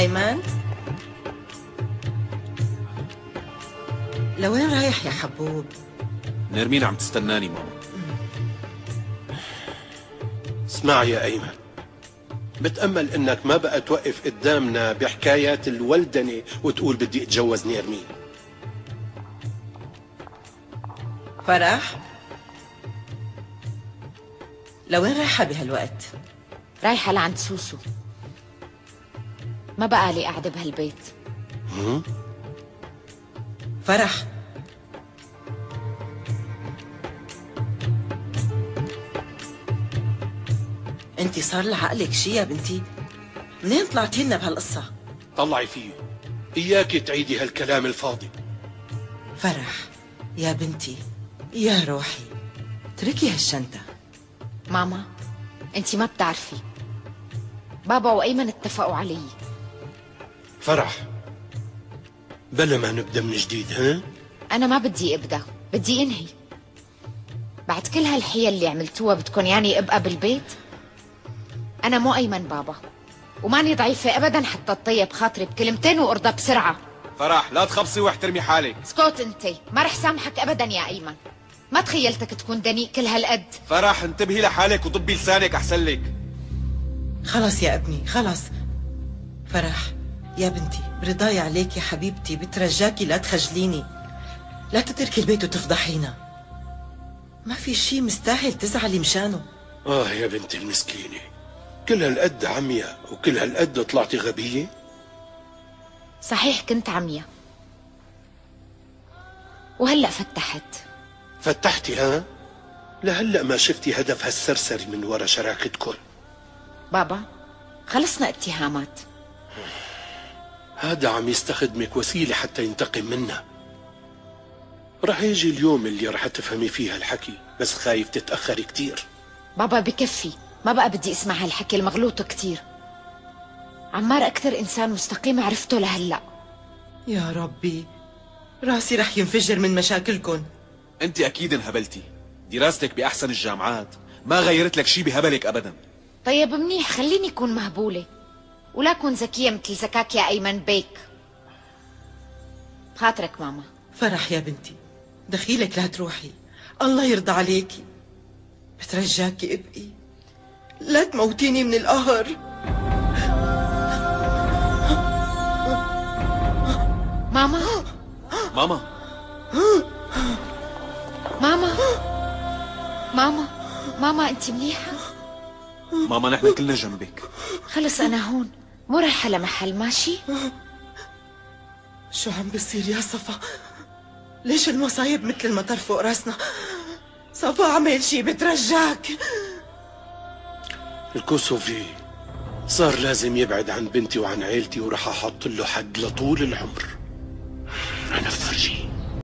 أيمن لوين رايح يا حبوب؟ نرمين عم تستناني ماما. اسمع يا أيمن. بتأمل إنك ما بقى توقف قدامنا بحكايات الولدنة وتقول بدي أتجوز نيرمين فرح؟ لوين رايحة بهالوقت؟ رايحة لعند سوسو. ما بقى لي قاعدة بهالبيت. فرح. انت صار لعقلك شي يا بنتي؟ منين طلعتي لنا بهالقصة؟ طلعي فيه. إياك تعيدي هالكلام الفاضي. فرح. يا بنتي يا روحي اتركي هالشنطة. ماما انت ما بتعرفي. بابا وأيمن اتفقوا علي. فرح. بلا ما نبدأ من جديد ها؟ أنا ما بدي إبدأ بدي إنهي. بعد كل هالحيل اللي عملتوها بدكم يعني إبقى بالبيت؟ أنا مو أيمن بابا وماني ضعيفة ابدا حتى تطيب خاطري بكلمتين وأرضى بسرعة. فرح لا تخبصي واحترمي حالك. اسكت أنت ما رح سامحك ابدا يا أيمن. ما تخيلتك تكون دنيء كل هالقد. فرح انتبهي لحالك وضبي لسانك أحسن لك. خلص يا ابني خلص فرح. يا بنتي رضاي عليك يا حبيبتي بترجاكي لا تخجليني. لا تتركي البيت وتفضحينا. ما في شي مستاهل تزعلي مشانه. آه يا بنتي المسكينة. كل هالقد عمية وكل هالقد طلعتي غبية؟ صحيح كنت عمية. وهلأ فتحت. فتحتي ها؟ لهلأ ما شفتي هدف هالسرسري من ورا شراكتكم بابا خلصنا اتهامات. هذا عم يستخدمك وسيلة حتى ينتقم منا. رح يجي اليوم اللي رح تفهمي فيه هالحكي بس خايف تتأخري كتير. بابا بكفي. ما بقى بدي اسمع هالحكي المغلوط كتير. عمار أكثر إنسان مستقيم عرفته لهلأ. يا ربي راسي رح ينفجر من مشاكلكن. أنت أكيد انهبلتي. دراستك بأحسن الجامعات. ما غيرت لك شي بهبلك ابدا. طيب منيح خليني أكون مهبولة. ولا أكون ذكية مثل ذكاك يا أيمن بيك. بخاطرك ماما. فرح يا بنتي. دخيلك لا تروحي. الله يرضى عليكي بترجاكي ابقي لا تموتيني من القهر. ماما. ماما. ماما. ماما. ماما أنت منيحة؟ ماما نحن كلنا جنبك. خلص أنا هون. مو رايحة لمحل ماشي؟ شو عم بصير يا صفا؟ ليش المصايب مثل المطر فوق راسنا؟ صفا عمل شي بترجاك. الكوسوفي صار لازم يبعد عن بنتي وعن عيلتي ورح أحط له حد لطول العمر. أنا بفرجيه